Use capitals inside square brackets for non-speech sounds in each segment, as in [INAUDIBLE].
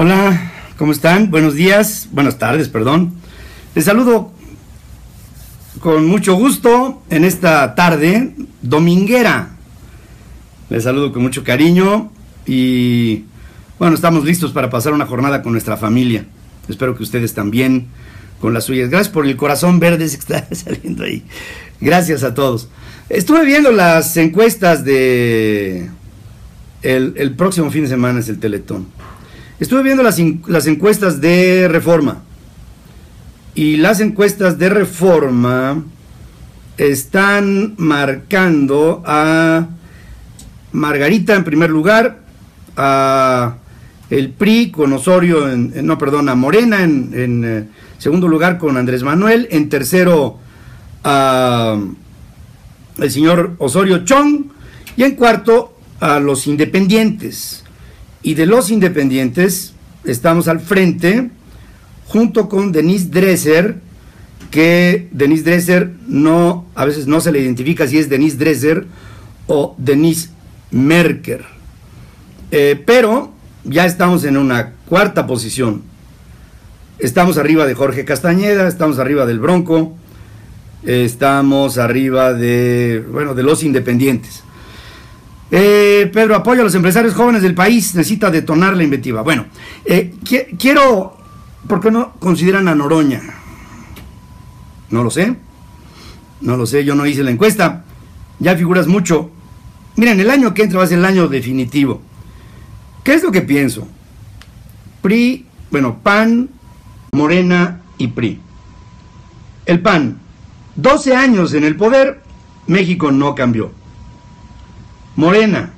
Hola, ¿cómo están? Buenos días, buenas tardes, perdón. Les saludo con mucho gusto en esta tarde dominguera. Les saludo con mucho cariño y bueno, estamos listos para pasar una jornada con nuestra familia. Espero que ustedes también con las suyas. Gracias por el corazón verde [LAUGHS] que está saliendo ahí. Gracias a todos. Estuve viendo las encuestas de el, el próximo fin de semana es el Teletón. Estuve viendo las, encuestas de reforma. Y las encuestas de reforma están marcando a Margarita en primer lugar, a el PRI con Osorio, en, no, perdón, a Morena en, en eh, segundo lugar con Andrés Manuel, en tercero a el señor Osorio Chong y en cuarto a los independientes. Y de los independientes estamos al frente junto con Denise Dresser, que Denise Dresser no, a veces no se le identifica si es Denise Dresser o Denise Merker. Eh, pero ya estamos en una cuarta posición. Estamos arriba de Jorge Castañeda, estamos arriba del Bronco, estamos arriba de, bueno, de los independientes. Eh, Pedro, apoyo a los empresarios jóvenes del país, necesita detonar la inventiva. Bueno, eh, quiero, ¿por qué no consideran a Noroña? No lo sé, no lo sé, yo no hice la encuesta, ya figuras mucho. Miren, el año que entra va a ser el año definitivo. ¿Qué es lo que pienso? PRI, bueno, PAN, Morena y PRI. El PAN, 12 años en el poder, México no cambió. Morena,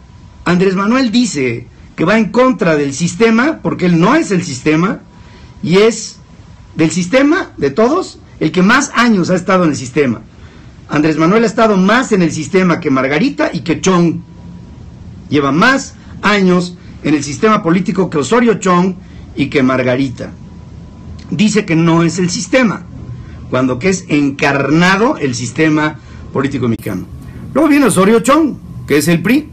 Andrés Manuel dice que va en contra del sistema, porque él no es el sistema, y es del sistema, de todos, el que más años ha estado en el sistema. Andrés Manuel ha estado más en el sistema que Margarita y que Chong. Lleva más años en el sistema político que Osorio Chong y que Margarita. Dice que no es el sistema, cuando que es encarnado el sistema político mexicano. Luego viene Osorio Chong, que es el PRI,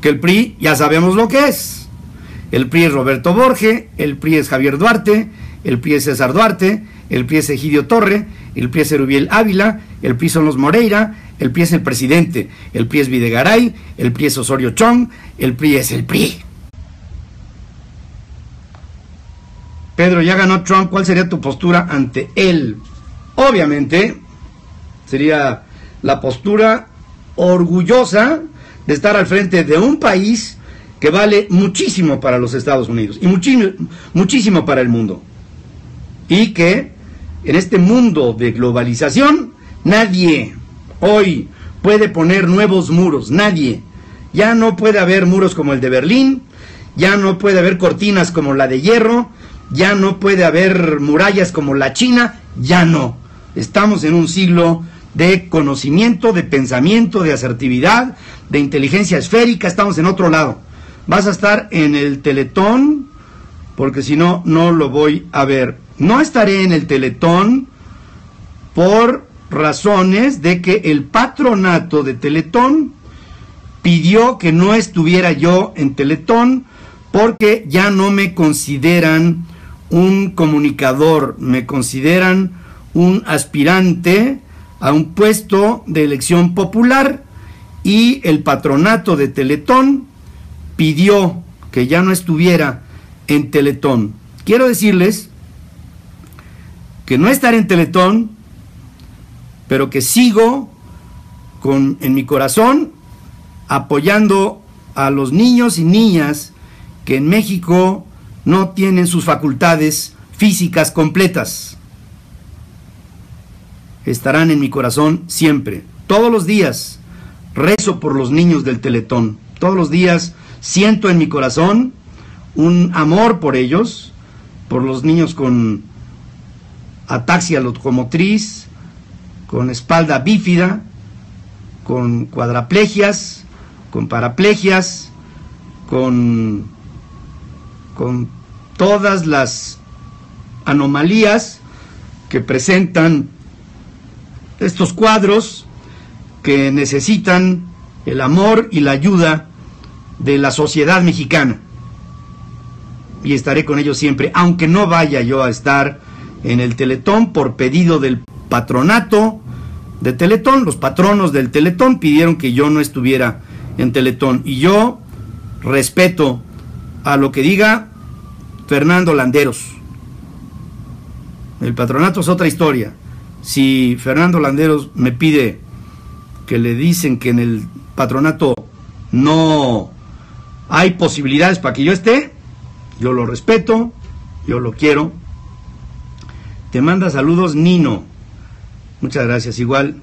que el PRI ya sabemos lo que es. El PRI es Roberto Borge, el PRI es Javier Duarte, el PRI es César Duarte, el PRI es Egidio Torre, el PRI es Erubiel Ávila, el PRI son los Moreira, el PRI es el presidente, el PRI es Videgaray, el PRI es Osorio Chong, el PRI es el PRI. Pedro, ya ganó Trump, ¿cuál sería tu postura ante él? Obviamente, sería la postura orgullosa de estar al frente de un país que vale muchísimo para los Estados Unidos y muchísimo, muchísimo para el mundo. Y que en este mundo de globalización nadie hoy puede poner nuevos muros, nadie. Ya no puede haber muros como el de Berlín, ya no puede haber cortinas como la de hierro, ya no puede haber murallas como la China, ya no. Estamos en un siglo de conocimiento, de pensamiento, de asertividad, de inteligencia esférica, estamos en otro lado. Vas a estar en el teletón, porque si no, no lo voy a ver. No estaré en el teletón por razones de que el patronato de Teletón pidió que no estuviera yo en Teletón porque ya no me consideran un comunicador, me consideran un aspirante a un puesto de elección popular y el patronato de Teletón pidió que ya no estuviera en Teletón. Quiero decirles que no estaré en Teletón, pero que sigo con, en mi corazón apoyando a los niños y niñas que en México no tienen sus facultades físicas completas. Estarán en mi corazón siempre. Todos los días rezo por los niños del Teletón. Todos los días siento en mi corazón un amor por ellos, por los niños con ataxia locomotriz, con espalda bífida, con cuadraplegias, con paraplegias, con con todas las anomalías que presentan estos cuadros que necesitan el amor y la ayuda de la sociedad mexicana. y estaré con ellos siempre, aunque no vaya yo a estar en el Teletón por pedido del patronato de Teletón. Los patronos del Teletón pidieron que yo no estuviera en Teletón y yo respeto a lo que diga Fernando Landeros. El patronato es otra historia. Si Fernando Landeros me pide que le dicen que en el patronato no hay posibilidades para que yo esté, yo lo respeto, yo lo quiero. Te manda saludos Nino. Muchas gracias. Igual,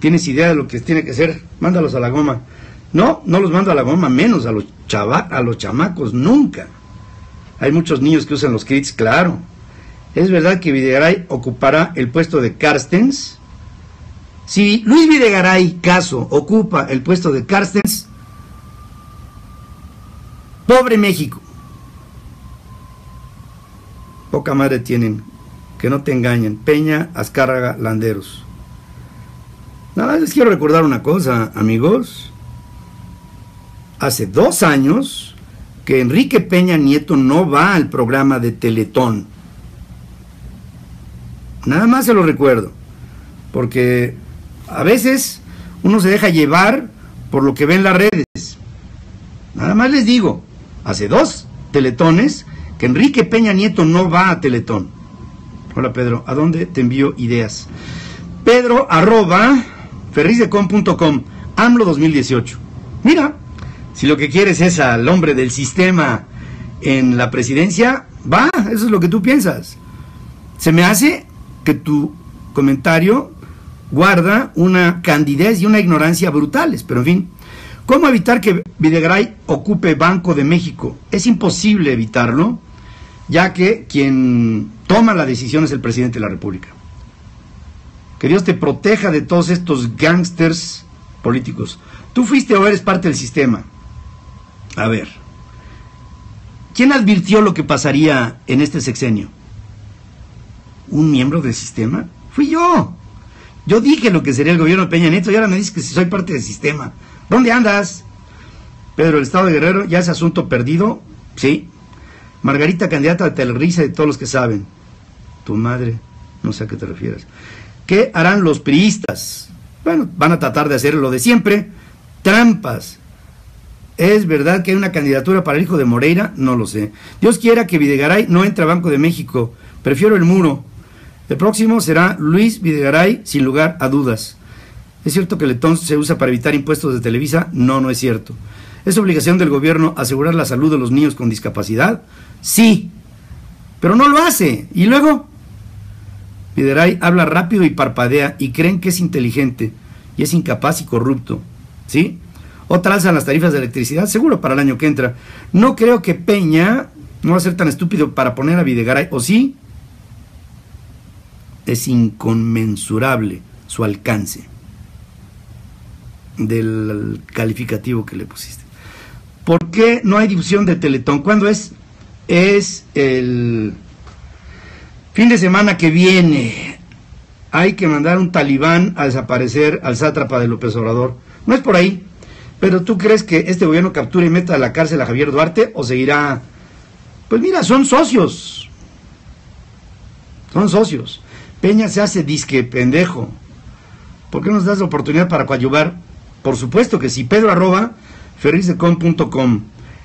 ¿tienes idea de lo que tiene que ser? Mándalos a la goma. No, no los mando a la goma, menos a los, chava, a los chamacos, nunca. Hay muchos niños que usan los kits, claro. ¿Es verdad que Videgaray ocupará el puesto de Carstens? Si Luis Videgaray, caso, ocupa el puesto de Carstens, pobre México. Poca madre tienen, que no te engañen. Peña, Azcárraga, Landeros. Nada, les quiero recordar una cosa, amigos hace dos años que Enrique Peña Nieto no va al programa de Teletón. Nada más se lo recuerdo, porque a veces uno se deja llevar por lo que ve en las redes. Nada más les digo, hace dos teletones que Enrique Peña Nieto no va a Teletón. Hola Pedro, ¿a dónde te envío ideas? Pedro arroba ferrisdecom.com, AMLO 2018. Mira, si lo que quieres es al hombre del sistema en la presidencia, va, eso es lo que tú piensas. Se me hace que tu comentario guarda una candidez y una ignorancia brutales, pero en fin, ¿cómo evitar que Videgaray ocupe Banco de México? Es imposible evitarlo, ya que quien toma la decisión es el presidente de la República. Que Dios te proteja de todos estos gángsters políticos. Tú fuiste o eres parte del sistema. A ver, ¿quién advirtió lo que pasaría en este sexenio? ¿Un miembro del sistema? Fui yo. Yo dije lo que sería el gobierno de Peña Nieto y ahora me dices que si soy parte del sistema. ¿Dónde andas? Pedro, el Estado de Guerrero, ya es asunto perdido. Sí. Margarita, candidata de Telerisa de todos los que saben. Tu madre, no sé a qué te refieres. ¿Qué harán los priistas? Bueno, van a tratar de hacer lo de siempre. Trampas, ¿Es verdad que hay una candidatura para el hijo de Moreira? No lo sé. Dios quiera que Videgaray no entre a Banco de México. Prefiero el muro. El próximo será Luis Videgaray, sin lugar a dudas. ¿Es cierto que el letón se usa para evitar impuestos de Televisa? No, no es cierto. ¿Es obligación del gobierno asegurar la salud de los niños con discapacidad? Sí, pero no lo hace. ¿Y luego? Videgaray habla rápido y parpadea y creen que es inteligente y es incapaz y corrupto. ¿Sí? Otra alza en las tarifas de electricidad, seguro para el año que entra. No creo que Peña no va a ser tan estúpido para poner a Videgaray, ¿o sí? Es inconmensurable su alcance del calificativo que le pusiste. ¿Por qué no hay difusión de Teletón? ¿Cuándo es? Es el fin de semana que viene. Hay que mandar un talibán a desaparecer al sátrapa de López Obrador. No es por ahí. Pero tú crees que este gobierno capture y meta a la cárcel a Javier Duarte o seguirá... Pues mira, son socios. Son socios. Peña se hace disque pendejo. ¿Por qué nos das la oportunidad para coadyuvar? Por supuesto que sí. Pedro arroba ferrisdecom.com.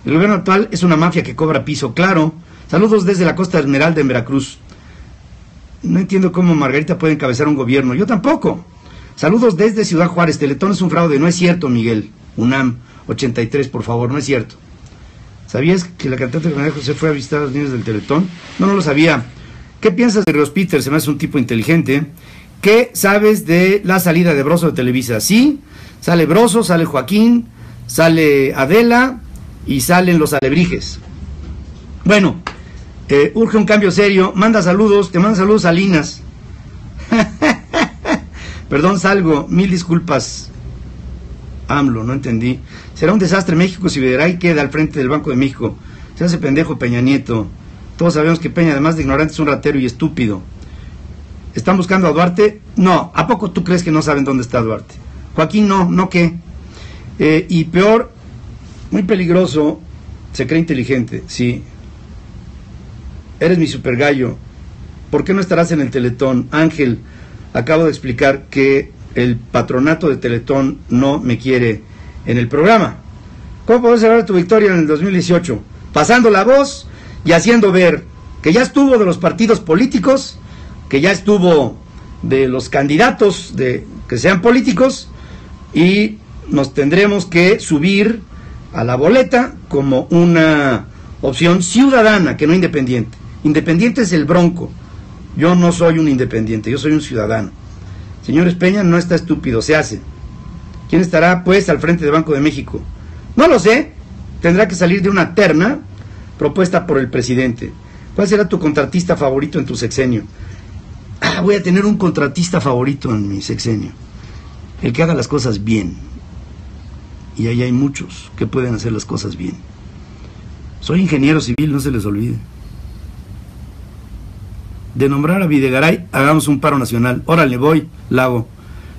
El gobierno actual es una mafia que cobra piso, claro. Saludos desde la costa Esmeralda en Veracruz. No entiendo cómo Margarita puede encabezar un gobierno. Yo tampoco. Saludos desde Ciudad Juárez. Teletón es un fraude. No es cierto, Miguel. UNAM 83, por favor, no es cierto. ¿Sabías que la cantante María José fue a visitar a los niños del Teletón? No, no lo sabía. ¿Qué piensas de Ross Peter? Se me hace un tipo inteligente. ¿Qué sabes de la salida de Broso de Televisa? Sí, sale Broso, sale Joaquín, sale Adela y salen los alebrijes. Bueno, eh, urge un cambio serio. Manda saludos, te manda saludos a Linas. [LAUGHS] Perdón, salgo, mil disculpas. AMLO, no entendí. Será un desastre México si y queda al frente del Banco de México. Se hace pendejo Peña Nieto. Todos sabemos que Peña, además de ignorante, es un ratero y estúpido. ¿Están buscando a Duarte? No. ¿A poco tú crees que no saben dónde está Duarte? Joaquín, no, no qué. Eh, y peor, muy peligroso, se cree inteligente, sí. eres mi super gallo. ¿Por qué no estarás en el Teletón? Ángel, acabo de explicar que el patronato de Teletón no me quiere en el programa. ¿Cómo podés celebrar tu victoria en el 2018? Pasando la voz y haciendo ver que ya estuvo de los partidos políticos, que ya estuvo de los candidatos de que sean políticos y nos tendremos que subir a la boleta como una opción ciudadana, que no independiente. Independiente es el bronco. Yo no soy un independiente, yo soy un ciudadano. Señores Peña no está estúpido, se hace. ¿Quién estará pues al frente del Banco de México? No lo sé. Tendrá que salir de una terna propuesta por el presidente. ¿Cuál será tu contratista favorito en tu sexenio? Ah, voy a tener un contratista favorito en mi sexenio. El que haga las cosas bien. Y ahí hay muchos que pueden hacer las cosas bien. Soy ingeniero civil, no se les olvide. De nombrar a Videgaray, hagamos un paro nacional. Órale, voy, Lago.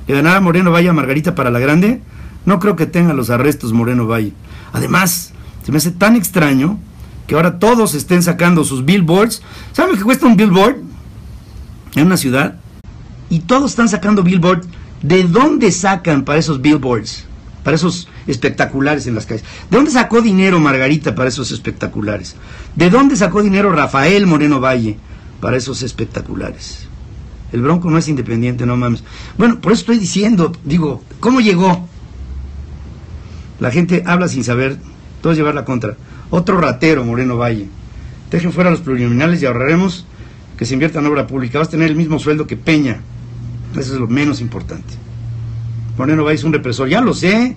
¿Le ganará Moreno Valle a Margarita para la Grande? No creo que tenga los arrestos Moreno Valle. Además, se me hace tan extraño que ahora todos estén sacando sus billboards. ¿Saben qué cuesta un billboard en una ciudad? Y todos están sacando billboards. ¿De dónde sacan para esos billboards? Para esos espectaculares en las calles. ¿De dónde sacó dinero Margarita para esos espectaculares? ¿De dónde sacó dinero Rafael Moreno Valle para esos espectaculares? El Bronco no es independiente, no mames. Bueno, por eso estoy diciendo, digo, ¿cómo llegó? La gente habla sin saber, todo es llevar la contra. Otro ratero, Moreno Valle. Dejen fuera los plurinominales y ahorraremos que se invierta en obra pública. Vas a tener el mismo sueldo que Peña. Eso es lo menos importante. Moreno Valle es un represor, ya lo sé.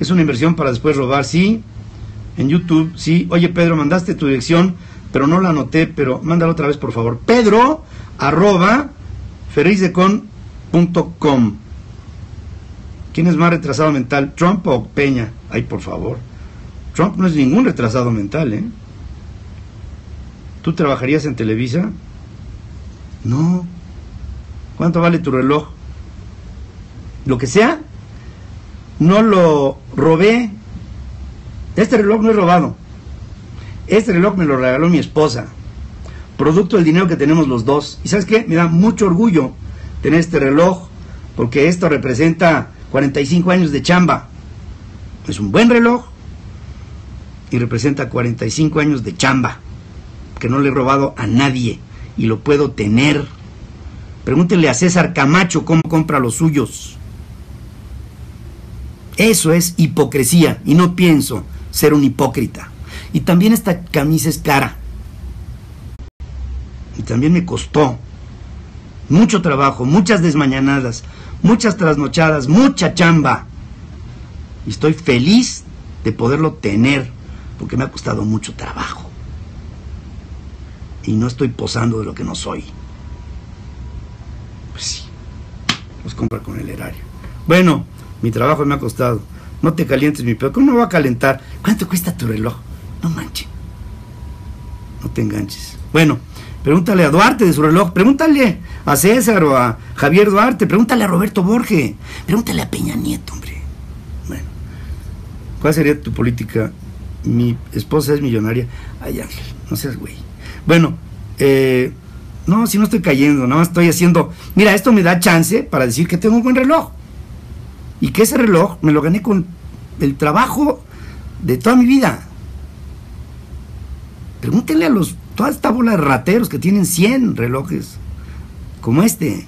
Es una inversión para después robar, sí. En YouTube, sí. Oye, Pedro, mandaste tu dirección, pero no la anoté, pero mándala otra vez, por favor. Pedro, arroba, ferrizdecon.com. ¿Quién es más retrasado mental, Trump o Peña? Ay, por favor. Trump no es ningún retrasado mental, ¿eh? ¿Tú trabajarías en Televisa? No. ¿Cuánto vale tu reloj? Lo que sea. No lo robé. Este reloj no es robado. Este reloj me lo regaló mi esposa. Producto del dinero que tenemos los dos. ¿Y sabes qué? Me da mucho orgullo tener este reloj. Porque esto representa 45 años de chamba. Es un buen reloj y representa 45 años de chamba que no le he robado a nadie y lo puedo tener. Pregúntenle a César Camacho cómo compra los suyos. Eso es hipocresía y no pienso ser un hipócrita. Y también esta camisa es cara. Y también me costó mucho trabajo, muchas desmañanadas, muchas trasnochadas, mucha chamba. Y estoy feliz de poderlo tener, porque me ha costado mucho trabajo. Y no estoy posando de lo que no soy. Pues sí, los compra con el erario. Bueno, mi trabajo me ha costado. No te calientes, mi peor. ¿Cómo me va a calentar? ¿Cuánto cuesta tu reloj? No manches. No te enganches. Bueno, Pregúntale a Duarte de su reloj, pregúntale a César o a Javier Duarte, pregúntale a Roberto Borge, pregúntale a Peña Nieto, hombre. Bueno, ¿cuál sería tu política? Mi esposa es millonaria. Ay, Ángel, no seas güey. Bueno, eh, no, si no estoy cayendo, nada estoy haciendo. Mira, esto me da chance para decir que tengo un buen reloj. Y que ese reloj me lo gané con el trabajo de toda mi vida. Pregúntenle a los toda esta bola de rateros que tienen 100 relojes, como este.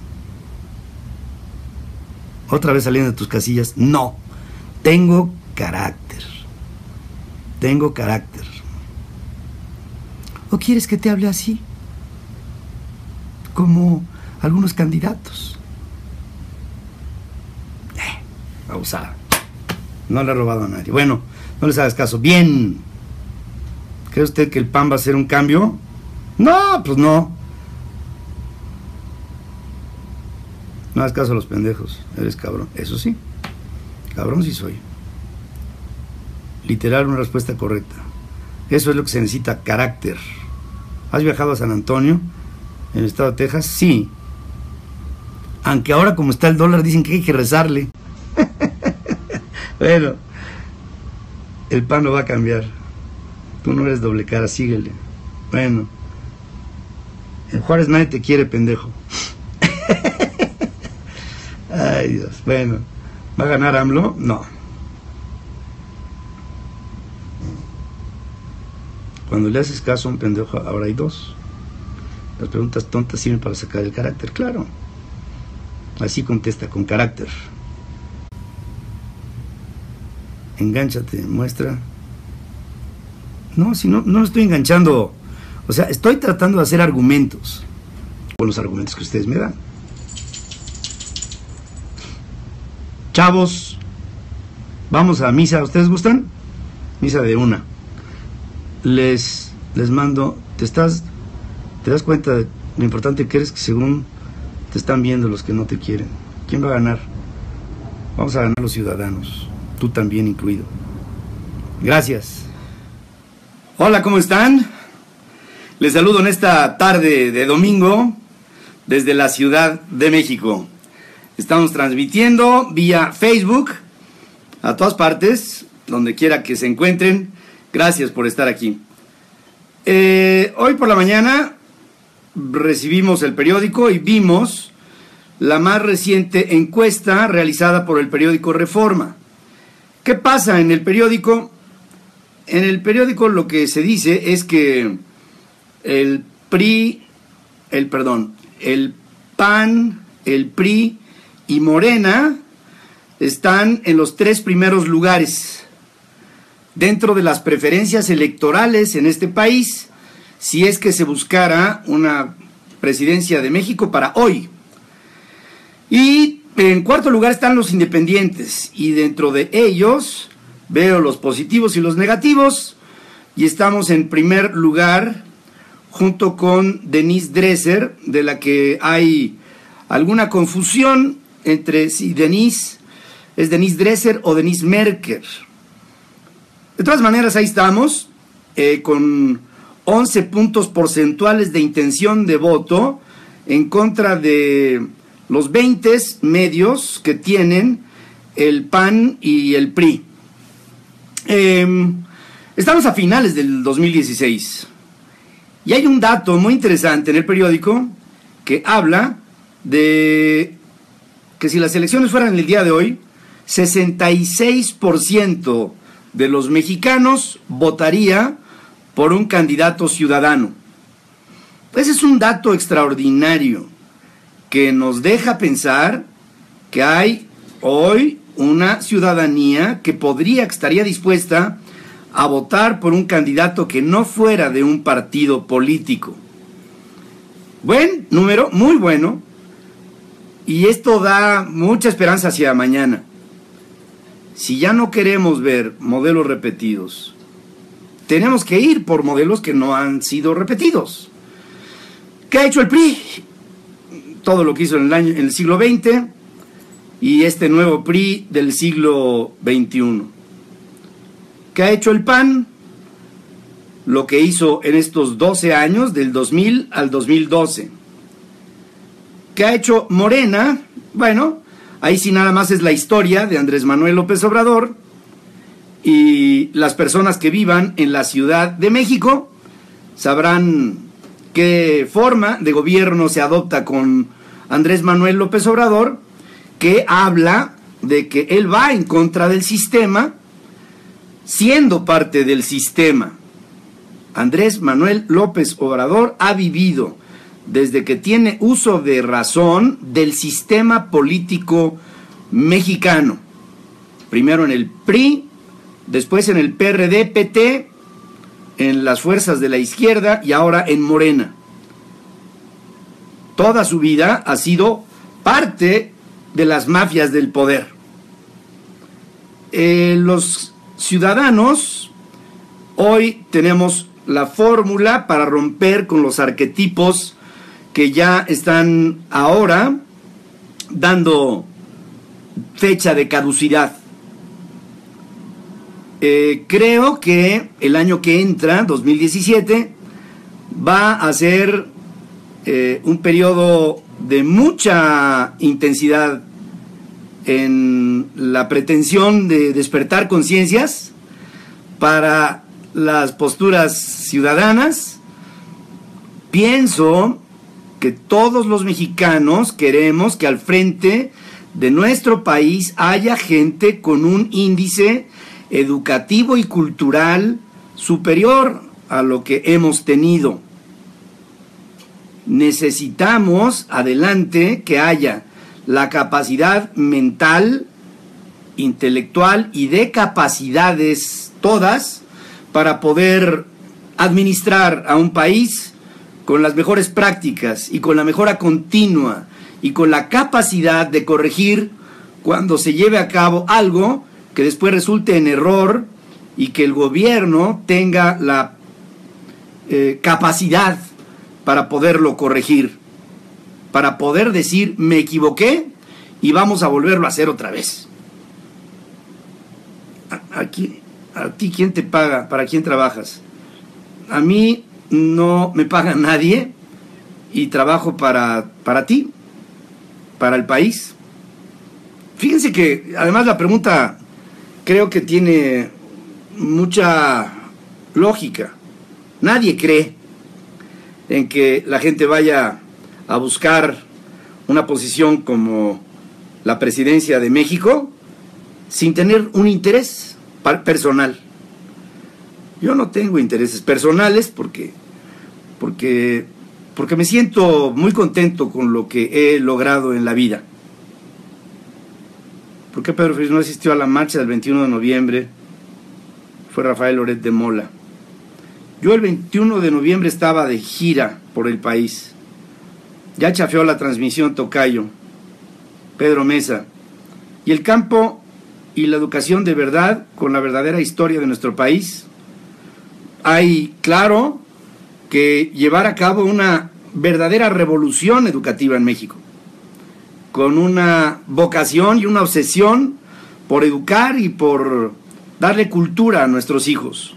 Otra vez saliendo de tus casillas, no, tengo carácter, tengo carácter. ¿O quieres que te hable así? Como algunos candidatos. Eh, abusada. No le he robado a nadie. Bueno, no les hagas caso. Bien. ¿Cree usted que el PAN va a hacer un cambio? No, pues no. No hagas caso a los pendejos, eres cabrón. Eso sí, cabrón sí soy. Literal, una respuesta correcta. Eso es lo que se necesita, carácter. ¿Has viajado a San Antonio, en el estado de Texas? Sí. Aunque ahora como está el dólar dicen que hay que rezarle. [LAUGHS] bueno, el pan no va a cambiar. Tú no eres doble cara, síguele. Bueno, En Juárez nadie te quiere, pendejo. [LAUGHS] Ay, Dios. Bueno, ¿va a ganar AMLO? No. Cuando le haces caso a un pendejo, ahora hay dos. Las preguntas tontas sirven para sacar el carácter, claro. Así contesta, con carácter. Engánchate, muestra. No, si no, no estoy enganchando. O sea, estoy tratando de hacer argumentos. Con los argumentos que ustedes me dan. Chavos, vamos a misa. ¿Ustedes gustan? Misa de una. Les, les mando. ¿Te estás. ¿Te das cuenta de lo importante que eres que según te están viendo los que no te quieren? ¿Quién va a ganar? Vamos a ganar los ciudadanos. Tú también incluido. Gracias. Hola, ¿cómo están? Les saludo en esta tarde de domingo desde la Ciudad de México. Estamos transmitiendo vía Facebook a todas partes, donde quiera que se encuentren. Gracias por estar aquí. Eh, hoy por la mañana recibimos el periódico y vimos la más reciente encuesta realizada por el periódico Reforma. ¿Qué pasa en el periódico? En el periódico lo que se dice es que el PRI, el perdón, el PAN, el PRI y Morena están en los tres primeros lugares dentro de las preferencias electorales en este país si es que se buscara una presidencia de México para hoy. Y en cuarto lugar están los independientes y dentro de ellos veo los positivos y los negativos y estamos en primer lugar junto con Denise Dresser, de la que hay alguna confusión entre si Denise es Denise Dresser o Denise Merker. De todas maneras, ahí estamos, eh, con 11 puntos porcentuales de intención de voto en contra de los 20 medios que tienen el PAN y el PRI. Em, estamos a finales del 2016. Y hay un dato muy interesante en el periódico que habla de que si las elecciones fueran el día de hoy, 66% de los mexicanos votaría por un candidato ciudadano. Ese es un dato extraordinario que nos deja pensar que hay hoy una ciudadanía que podría, que estaría dispuesta a votar por un candidato que no fuera de un partido político. Buen número, muy bueno. Y esto da mucha esperanza hacia mañana. Si ya no queremos ver modelos repetidos, tenemos que ir por modelos que no han sido repetidos. ¿Qué ha hecho el PRI? Todo lo que hizo en el, siglo XX y este nuevo PRI del siglo XXI. ¿Qué ha hecho el PAN? Lo que hizo en estos 12 años, del 2000 al 2012. ¿Qué ha hecho Morena? Bueno, ahí sí nada más es la historia de Andrés Manuel López Obrador y las personas que vivan en la Ciudad de México sabrán qué forma de gobierno se adopta con Andrés Manuel López Obrador, que habla de que él va en contra del sistema, siendo parte del sistema. Andrés Manuel López Obrador ha vivido desde que tiene uso de razón del sistema político mexicano. Primero en el PRI, después en el PRD, PT, en las fuerzas de la izquierda y ahora en Morena. Toda su vida ha sido parte de las mafias del poder. Eh, los ciudadanos, hoy tenemos la fórmula para romper con los arquetipos que ya están ahora dando fecha de caducidad. Eh, creo que el año que entra, 2017, va a ser eh, un periodo de mucha intensidad en la pretensión de despertar conciencias para las posturas ciudadanas. Pienso que todos los mexicanos queremos que al frente de nuestro país haya gente con un índice educativo y cultural superior a lo que hemos tenido. Necesitamos, adelante, que haya la capacidad mental, intelectual y de capacidades todas para poder administrar a un país con las mejores prácticas y con la mejora continua y con la capacidad de corregir cuando se lleve a cabo algo que después resulte en error y que el gobierno tenga la eh, capacidad para poderlo corregir, para poder decir me equivoqué y vamos a volverlo a hacer otra vez. Aquí, a ti quién te paga, para quién trabajas. A mí no me paga nadie y trabajo para, para ti, para el país. Fíjense que además la pregunta creo que tiene mucha lógica. Nadie cree en que la gente vaya a buscar una posición como la presidencia de México sin tener un interés personal. Yo no tengo intereses personales porque, porque, porque me siento muy contento con lo que he logrado en la vida. ¿Por qué Pedro Félix no asistió a la marcha del 21 de noviembre? Fue Rafael Loret de Mola. Yo el 21 de noviembre estaba de gira por el país. Ya chafeó la transmisión Tocayo, Pedro Mesa. Y el campo y la educación de verdad con la verdadera historia de nuestro país. Hay, claro, que llevar a cabo una verdadera revolución educativa en México con una vocación y una obsesión por educar y por darle cultura a nuestros hijos.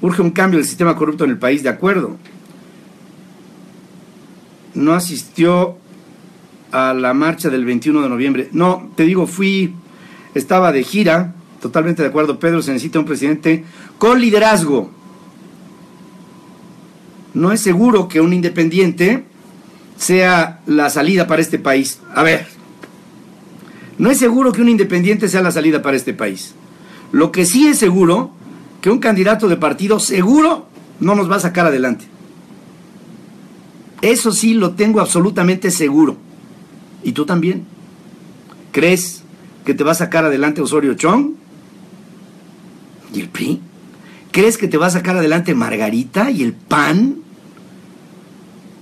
Urge un cambio del sistema corrupto en el país, de acuerdo. No asistió a la marcha del 21 de noviembre. No, te digo, fui, estaba de gira, totalmente de acuerdo, Pedro, se necesita un presidente con liderazgo. No es seguro que un independiente sea la salida para este país. A ver, no es seguro que un independiente sea la salida para este país. Lo que sí es seguro, que un candidato de partido seguro no nos va a sacar adelante. Eso sí lo tengo absolutamente seguro. ¿Y tú también? ¿Crees que te va a sacar adelante Osorio Chong? ¿Y el PRI? ¿Crees que te va a sacar adelante Margarita y el PAN?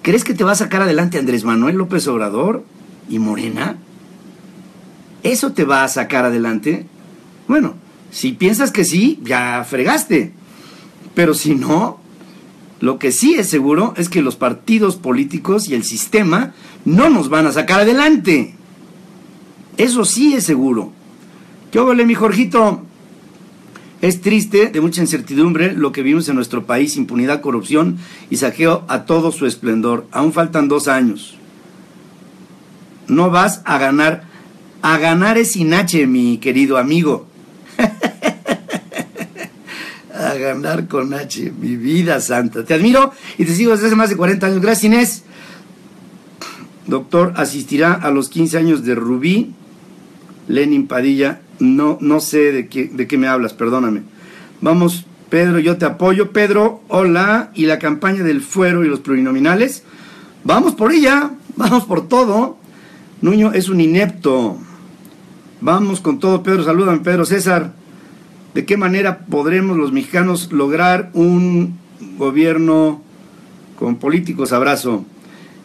¿Crees que te va a sacar adelante Andrés Manuel López Obrador y Morena? ¿Eso te va a sacar adelante? Bueno, si piensas que sí, ya fregaste. Pero si no, lo que sí es seguro es que los partidos políticos y el sistema no nos van a sacar adelante. Eso sí es seguro. ¿Qué mi Jorgito? Es triste, de mucha incertidumbre, lo que vimos en nuestro país, impunidad, corrupción y saqueo a todo su esplendor. Aún faltan dos años. No vas a ganar. A ganar es sin H, mi querido amigo. [LAUGHS] a ganar con H, mi vida santa. Te admiro y te sigo desde hace más de 40 años. Gracias, Inés. Doctor, asistirá a los 15 años de Rubí, Lenin Padilla no, no sé de qué, de qué me hablas, perdóname. Vamos, Pedro, yo te apoyo. Pedro, hola. Y la campaña del fuero y los plurinominales. Vamos por ella, vamos por todo. Nuño es un inepto. Vamos con todo, Pedro. Salúdame, Pedro César. ¿De qué manera podremos los mexicanos lograr un gobierno con políticos? Abrazo.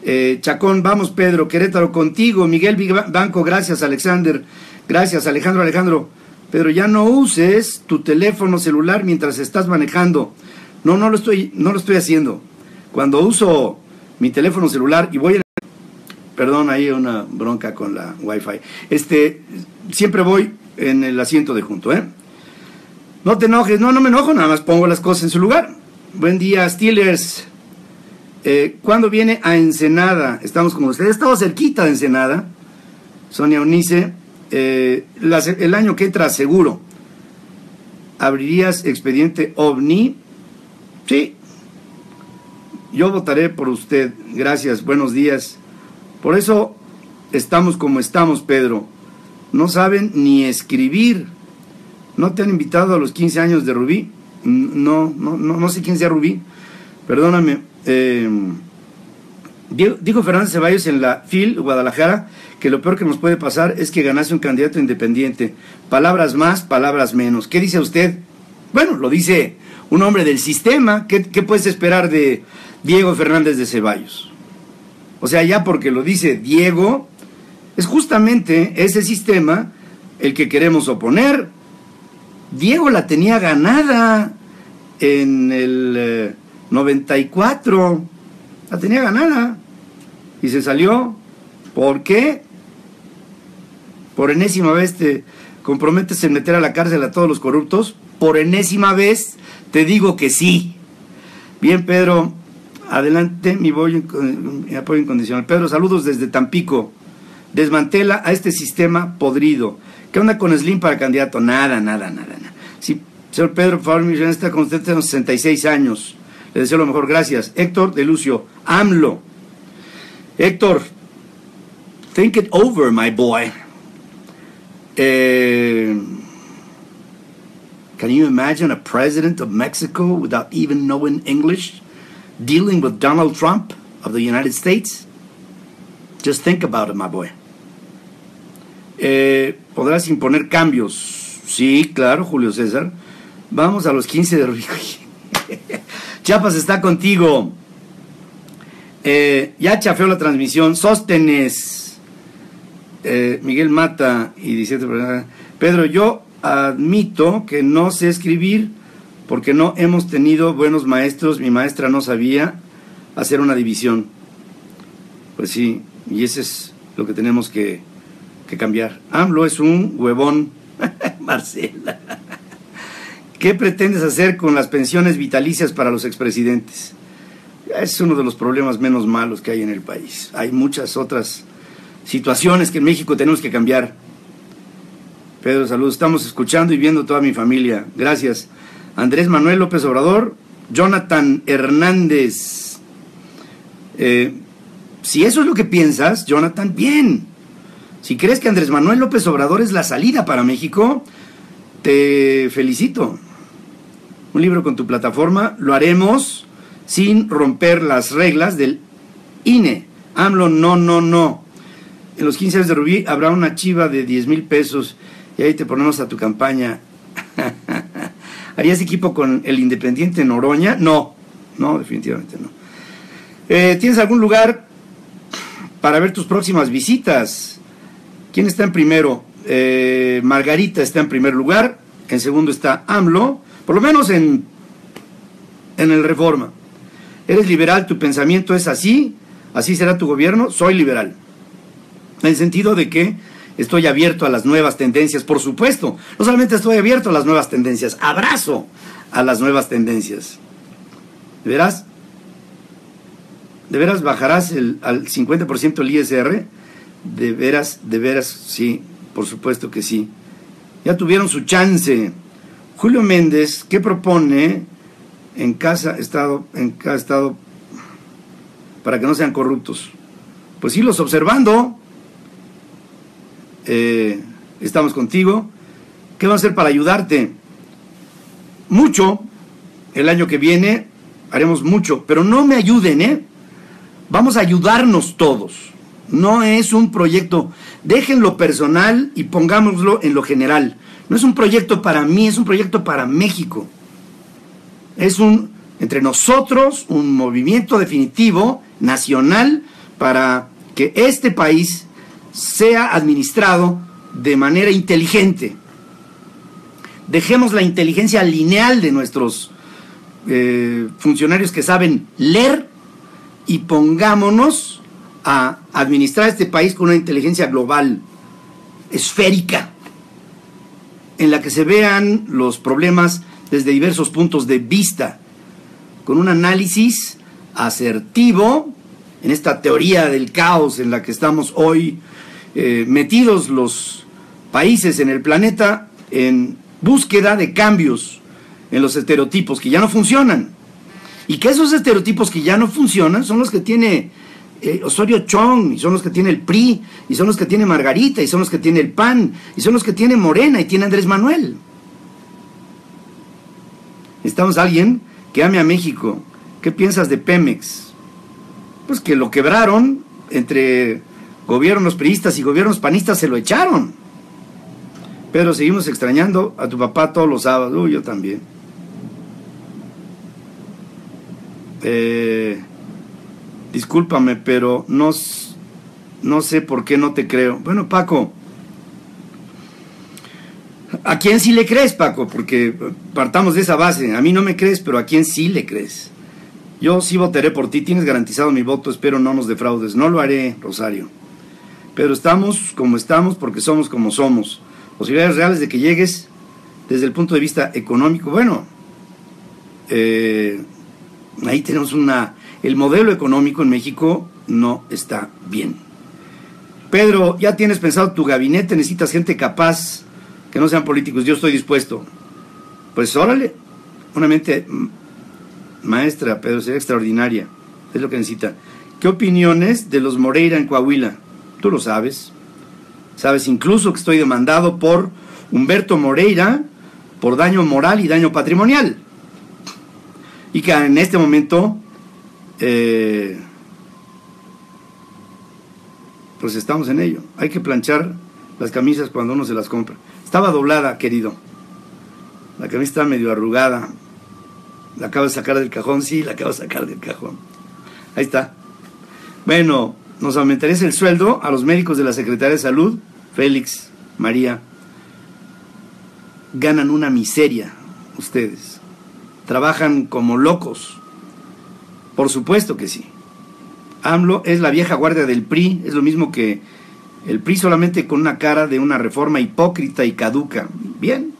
Eh, Chacón, vamos, Pedro. Querétaro contigo. Miguel Banco, gracias, Alexander. Gracias, Alejandro. Alejandro, pero ya no uses tu teléfono celular mientras estás manejando. No, no lo estoy, no lo estoy haciendo. Cuando uso mi teléfono celular y voy a... Perdón, hay una bronca con la Wi-Fi. Este, siempre voy en el asiento de junto, ¿eh? No te enojes, no, no me enojo, nada más pongo las cosas en su lugar. Buen día, Steelers. Eh, ¿Cuándo viene a Ensenada? Estamos con ustedes, estamos cerquita de Ensenada. Sonia Unice, eh, el año que entra seguro, ¿abrirías expediente OVNI? Sí. yo votaré por usted. Gracias, buenos días. Por eso estamos como estamos, Pedro. No saben ni escribir. ¿No te han invitado a los 15 años de Rubí? No, no, no, no sé quién sea Rubí. Perdóname. Eh, dijo Fernández Ceballos en la FIL Guadalajara que lo peor que nos puede pasar es que ganase un candidato independiente. Palabras más, palabras menos. ¿Qué dice usted? Bueno, lo dice un hombre del sistema. ¿Qué, qué puedes esperar de Diego Fernández de Ceballos? O sea, ya porque lo dice Diego, es justamente ese sistema el que queremos oponer. Diego la tenía ganada en el 94, eh, la tenía ganada y se salió. ¿Por qué? Por enésima vez te comprometes en meter a la cárcel a todos los corruptos. Por enésima vez te digo que sí. Bien, Pedro, adelante mi, mi apoyo incondicional. Pedro, saludos desde Tampico desmantela a este sistema podrido. ¿Qué onda con Slim para candidato? Nada, nada, nada. nada. Sí, señor Pedro, por favor, está con usted los 66 años. Le deseo lo mejor, gracias. Héctor de Lucio, AMLO. Héctor, think it over, my boy. Eh, can you imagine a president of Mexico without even knowing English dealing with Donald Trump of the United States? Just think about it, my boy. Eh, podrás imponer cambios. Sí, claro, Julio César. Vamos a los 15 de Rubí. [LAUGHS] Chiapas está contigo. Eh, ya chafeó la transmisión. Sóstenes. Eh, Miguel Mata y dice Pedro, yo admito que no sé escribir porque no hemos tenido buenos maestros. Mi maestra no sabía hacer una división. Pues sí, y ese es lo que tenemos que, que cambiar. AMLO es un huevón. [LAUGHS] Marcela. ¿Qué pretendes hacer con las pensiones vitalicias para los expresidentes? Es uno de los problemas menos malos que hay en el país. Hay muchas otras situaciones que en México tenemos que cambiar. Pedro, saludos. Estamos escuchando y viendo toda mi familia. Gracias. Andrés Manuel López Obrador, Jonathan Hernández. Eh, si eso es lo que piensas, Jonathan, bien. Si crees que Andrés Manuel López Obrador es la salida para México, te felicito. Un libro con tu plataforma lo haremos sin romper las reglas del INE. AMLO, no, no, no. En los 15 años de Rubí habrá una chiva de 10 mil pesos y ahí te ponemos a tu campaña. [LAUGHS] ¿Harías equipo con el Independiente Noroña? No, no, definitivamente no. Eh, ¿Tienes algún lugar para ver tus próximas visitas? ¿Quién está en primero? Eh, Margarita está en primer lugar, en segundo está AMLO, por lo menos en, en el Reforma. ¿Eres liberal? ¿Tu pensamiento es así? ¿Así será tu gobierno? Soy liberal. En el sentido de que estoy abierto a las nuevas tendencias, por supuesto. No solamente estoy abierto a las nuevas tendencias, abrazo a las nuevas tendencias. ¿De veras? ¿De veras bajarás el, al 50% el ISR? De veras, de veras, sí, por supuesto que sí. Ya tuvieron su chance. Julio Méndez, ¿qué propone en casa estado, en cada estado para que no sean corruptos? Pues sí, los observando. Eh, estamos contigo. ¿Qué vamos a hacer para ayudarte? Mucho. El año que viene haremos mucho, pero no me ayuden, ¿eh? Vamos a ayudarnos todos. No es un proyecto, déjenlo personal y pongámoslo en lo general. No es un proyecto para mí, es un proyecto para México. Es un, entre nosotros, un movimiento definitivo, nacional, para que este país sea administrado de manera inteligente. Dejemos la inteligencia lineal de nuestros eh, funcionarios que saben leer y pongámonos a administrar este país con una inteligencia global, esférica, en la que se vean los problemas desde diversos puntos de vista, con un análisis asertivo en esta teoría del caos en la que estamos hoy eh, metidos los países en el planeta en búsqueda de cambios en los estereotipos que ya no funcionan. Y que esos estereotipos que ya no funcionan son los que tiene Osorio Chong, y son los que tiene el PRI, y son los que tiene Margarita, y son los que tiene el PAN, y son los que tiene Morena, y tiene Andrés Manuel. Estamos alguien que ame a México. ¿Qué piensas de Pemex? Pues que lo quebraron entre gobiernos priistas y gobiernos panistas se lo echaron. Pero seguimos extrañando a tu papá todos los sábados. Uy, yo también. Eh, discúlpame, pero no, no sé por qué no te creo. Bueno, Paco, ¿a quién sí le crees, Paco? Porque partamos de esa base. A mí no me crees, pero ¿a quién sí le crees? Yo sí votaré por ti, tienes garantizado mi voto, espero no nos defraudes. No lo haré, Rosario. Pero estamos como estamos porque somos como somos. Posibilidades reales de que llegues desde el punto de vista económico. Bueno, eh, ahí tenemos una... El modelo económico en México no está bien. Pedro, ya tienes pensado tu gabinete, necesitas gente capaz, que no sean políticos, yo estoy dispuesto. Pues órale, una mente maestra, Pedro, sería extraordinaria, es lo que necesita. ¿Qué opiniones de los Moreira en Coahuila? Tú lo sabes. Sabes incluso que estoy demandado por Humberto Moreira por daño moral y daño patrimonial. Y que en este momento, eh, pues estamos en ello. Hay que planchar las camisas cuando uno se las compra. Estaba doblada, querido. La camisa está medio arrugada. La acabo de sacar del cajón, sí, la acabo de sacar del cajón. Ahí está. Bueno, nos aumentarías el sueldo a los médicos de la Secretaría de Salud, Félix, María. Ganan una miseria ustedes. Trabajan como locos. Por supuesto que sí. AMLO es la vieja guardia del PRI, es lo mismo que el PRI solamente con una cara de una reforma hipócrita y caduca. Bien.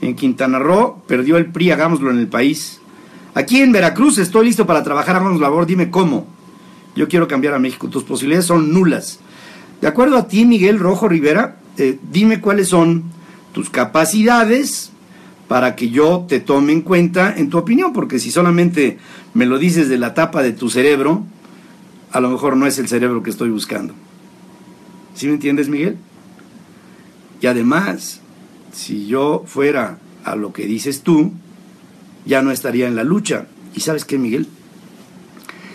En Quintana Roo perdió el PRI, hagámoslo en el país. Aquí en Veracruz estoy listo para trabajar, hagamos labor, dime cómo. Yo quiero cambiar a México. Tus posibilidades son nulas. De acuerdo a ti, Miguel Rojo Rivera, eh, dime cuáles son tus capacidades para que yo te tome en cuenta en tu opinión, porque si solamente me lo dices de la tapa de tu cerebro, a lo mejor no es el cerebro que estoy buscando. ¿Sí me entiendes, Miguel? Y además, si yo fuera a lo que dices tú, ya no estaría en la lucha. ¿Y sabes qué, Miguel?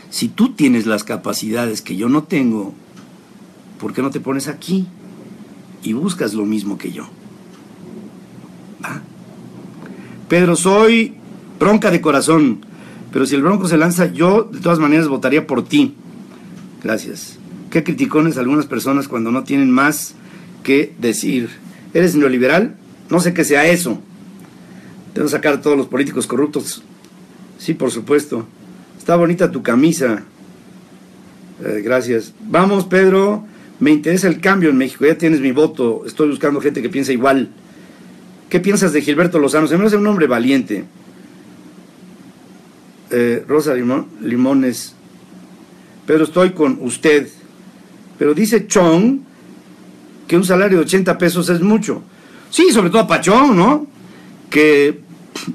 Si tú tienes las capacidades que yo no tengo, ¿por qué no te pones aquí y buscas lo mismo que yo? ¿Ah? Pedro, soy bronca de corazón, pero si el bronco se lanza, yo de todas maneras votaría por ti. Gracias. Qué criticones algunas personas cuando no tienen más que decir. ¿Eres neoliberal? No sé qué sea eso. Que sacar a todos los políticos corruptos. Sí, por supuesto. Está bonita tu camisa. Eh, gracias. Vamos, Pedro. Me interesa el cambio en México. Ya tienes mi voto. Estoy buscando gente que piensa igual. ¿Qué piensas de Gilberto Lozano? Se me hace un hombre valiente. Eh, Rosa Limones. Pedro, estoy con usted. Pero dice Chong que un salario de 80 pesos es mucho. Sí, sobre todo para Chong, ¿no? Que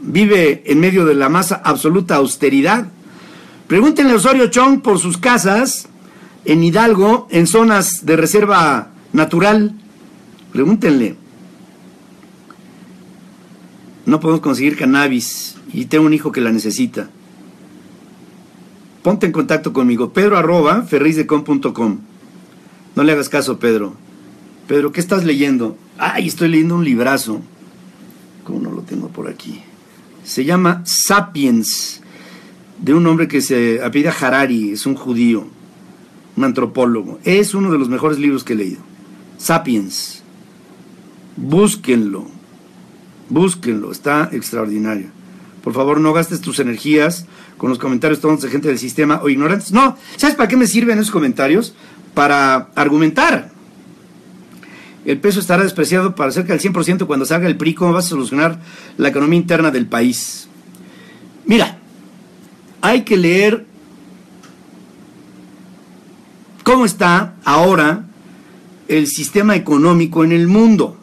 vive en medio de la más absoluta austeridad. Pregúntenle a Osorio Chong por sus casas en Hidalgo, en zonas de reserva natural. Pregúntenle. No podemos conseguir cannabis y tengo un hijo que la necesita. Ponte en contacto conmigo, pedro arroba ferrisdecom.com. No le hagas caso, Pedro. Pedro, ¿qué estás leyendo? Ay, estoy leyendo un librazo. ¿Cómo no lo tengo por aquí? Se llama Sapiens de un hombre que se apellida Harari, es un judío, un antropólogo. Es uno de los mejores libros que he leído. Sapiens. Búsquenlo. Búsquenlo, está extraordinario. Por favor, no gastes tus energías con los comentarios todos de gente del sistema o ignorantes. No, ¿sabes para qué me sirven esos comentarios? Para argumentar. El peso estará despreciado para cerca del 100% cuando salga el PRI. ¿Cómo vas a solucionar la economía interna del país? Mira, hay que leer cómo está ahora el sistema económico en el mundo.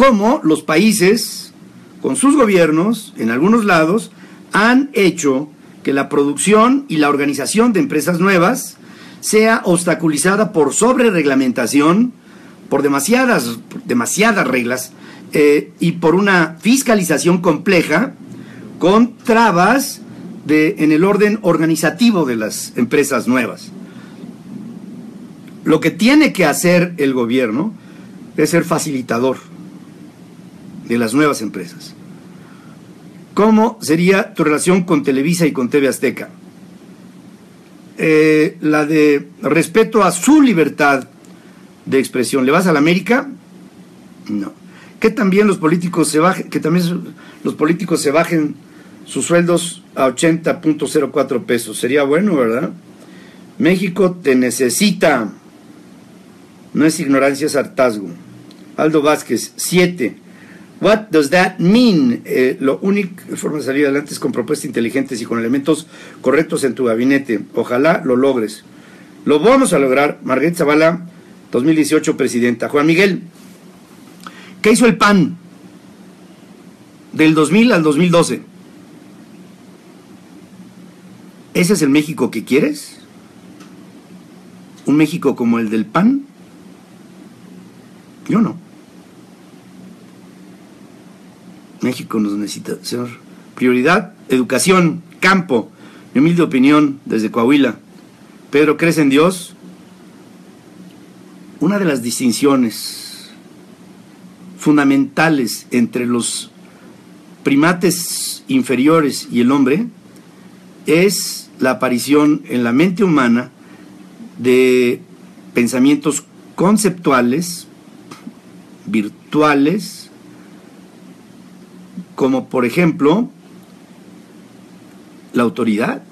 Cómo los países, con sus gobiernos, en algunos lados, han hecho que la producción y la organización de empresas nuevas sea obstaculizada por sobrereglamentación, por demasiadas, demasiadas reglas eh, y por una fiscalización compleja con trabas en el orden organizativo de las empresas nuevas. Lo que tiene que hacer el gobierno es ser facilitador de las nuevas empresas. ¿Cómo sería tu relación con Televisa y con TV Azteca? Eh, la de respeto a su libertad de expresión. ¿Le vas a la América? No. Que también los políticos se bajen, que también los políticos se bajen sus sueldos a 80.04 pesos. Sería bueno, ¿verdad? México te necesita. No es ignorancia, es hartazgo. Aldo Vázquez, 7. What does that mean? Eh, lo único forma de salir adelante es con propuestas inteligentes y con elementos correctos en tu gabinete. Ojalá lo logres. Lo vamos a lograr. Margarita Zavala, 2018, presidenta. Juan Miguel, ¿qué hizo el PAN del 2000 al 2012? ¿Ese es el México que quieres? ¿Un México como el del PAN? Yo no. México nos necesita, señor. Prioridad, educación, campo. Mi humilde opinión desde Coahuila. Pedro, ¿crees en Dios? Una de las distinciones fundamentales entre los primates inferiores y el hombre es la aparición en la mente humana de pensamientos conceptuales, virtuales, como por ejemplo la autoridad,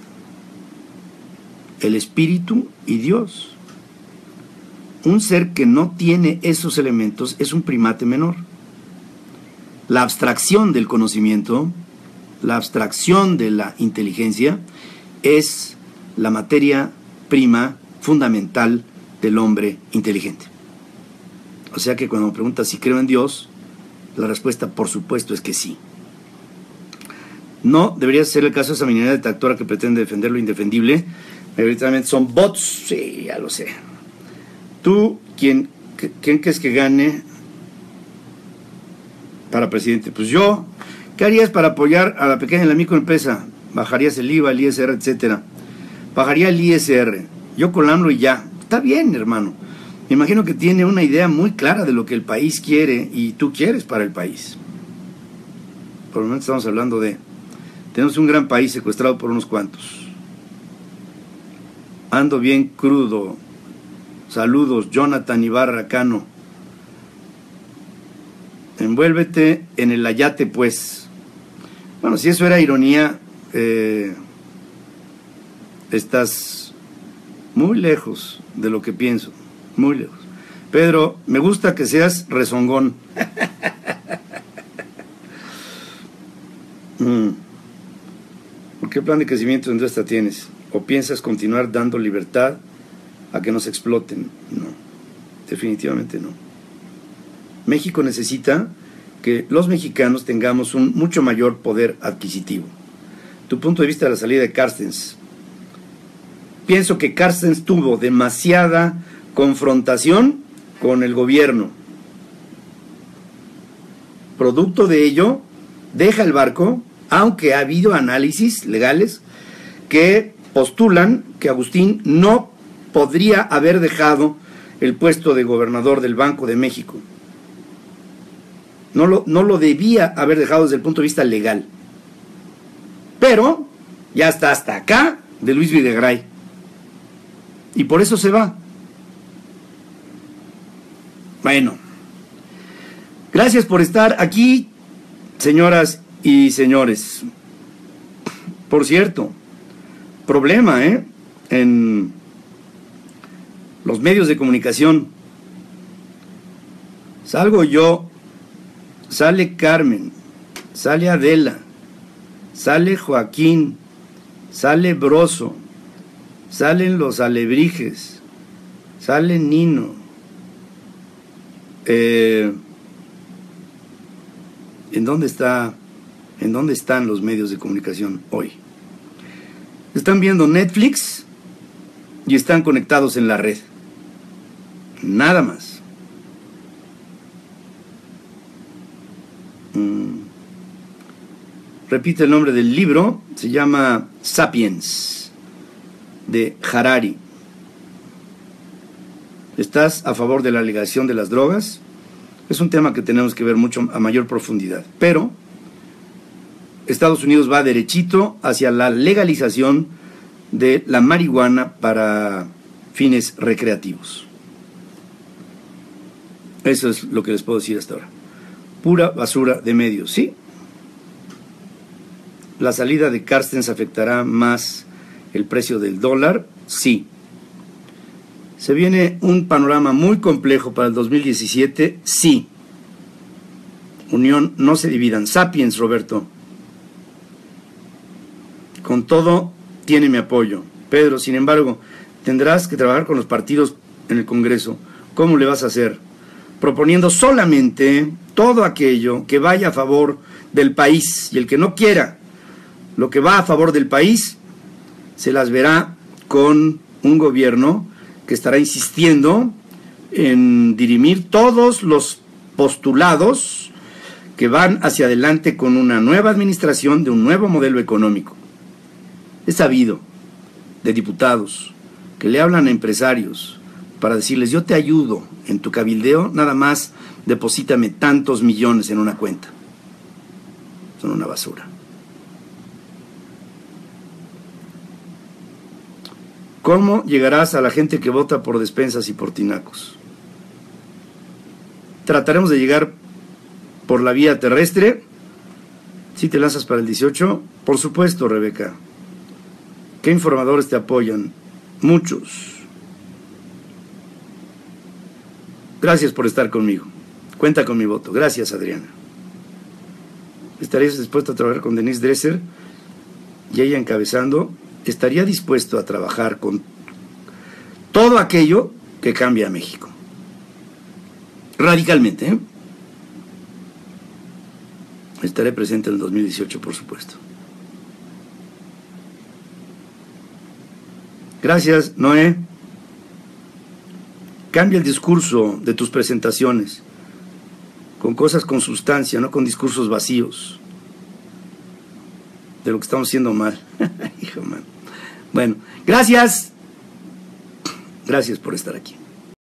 el espíritu y Dios. Un ser que no tiene esos elementos es un primate menor. La abstracción del conocimiento la abstracción de la inteligencia es la materia prima fundamental del hombre inteligente. O sea que cuando me preguntas si creo en Dios, la respuesta por supuesto es que sí. No debería ser el caso de esa minoría detractora que pretende defender lo indefendible. Mayoritariamente son bots, sí, ya lo sé. ¿Tú quién, quién crees que gane para presidente? Pues yo, ¿Qué harías para apoyar a la pequeña y la microempresa? Bajarías el IVA, el ISR, etcétera. Bajaría el ISR. Yo con y ya. Está bien, hermano. Me imagino que tiene una idea muy clara de lo que el país quiere y tú quieres para el país. Por lo menos estamos hablando de... Tenemos un gran país secuestrado por unos cuantos. Ando bien crudo. Saludos, Jonathan Ibarra Cano. Envuélvete en el ayate, pues. Bueno, si eso era ironía, eh, estás muy lejos de lo que pienso, muy lejos. Pedro, me gusta que seas rezongón. [LAUGHS] mm. ¿Qué plan de crecimiento en esta tienes? ¿O piensas continuar dando libertad a que nos exploten? No, definitivamente no. México necesita que los mexicanos tengamos un mucho mayor poder adquisitivo. Tu punto de vista de la salida de Carstens. Pienso que Carstens tuvo demasiada confrontación con el gobierno. Producto de ello, deja el barco, aunque ha habido análisis legales que postulan que Agustín no podría haber dejado el puesto de gobernador del Banco de México. No lo, no lo debía haber dejado desde el punto de vista legal. Pero ya está hasta acá de Luis Videgaray. Y por eso se va. Bueno, gracias por estar aquí, señoras y señores. Por cierto, problema, ¿eh? En los medios de comunicación. Salgo yo sale Carmen, sale Adela, sale Joaquín, sale Broso, salen los alebrijes, sale Nino. Eh, ¿En dónde está ¿En dónde están los medios de comunicación hoy? Están viendo Netflix y están conectados en la red. Nada más. Mm. Repite el nombre del libro, se llama Sapiens, de Harari. ¿Estás a favor de la legalización de las drogas? Es un tema que tenemos que ver mucho a mayor profundidad. Pero Estados Unidos va derechito hacia la legalización de la marihuana para fines recreativos. Eso es lo que les puedo decir hasta ahora. Pura basura de medios, ¿sí? ¿La salida de Carstens afectará más el precio del dólar? Sí. ¿Se viene un panorama muy complejo para el 2017? Sí. Unión, no se dividan. Sapiens, Roberto. Con todo, tiene mi apoyo. Pedro, sin embargo, tendrás que trabajar con los partidos en el Congreso. ¿Cómo le vas a hacer? Proponiendo solamente todo aquello que vaya a favor del país. Y el que no quiera lo que va a favor del país, se las verá con un gobierno que estará insistiendo en dirimir todos los postulados que van hacia adelante con una nueva administración de un nuevo modelo económico. Es sabido de diputados que le hablan a empresarios para decirles yo te ayudo en tu cabildeo, nada más deposítame tantos millones en una cuenta. Son una basura. ¿Cómo llegarás a la gente que vota por despensas y por tinacos? Trataremos de llegar por la vía terrestre. Si te lanzas para el 18, por supuesto, Rebeca. ¿Qué informadores te apoyan? Muchos. Gracias por estar conmigo. Cuenta con mi voto. Gracias, Adriana. ¿Estarías dispuesto a trabajar con Denise Dresser y ella encabezando estaría dispuesto a trabajar con todo aquello que cambia a México. Radicalmente. ¿eh? Estaré presente en el 2018, por supuesto. Gracias, Noé. Cambia el discurso de tus presentaciones con cosas con sustancia, no con discursos vacíos de lo que estamos haciendo mal. [LAUGHS] Hijo, man. Bueno, gracias. Gracias por estar aquí.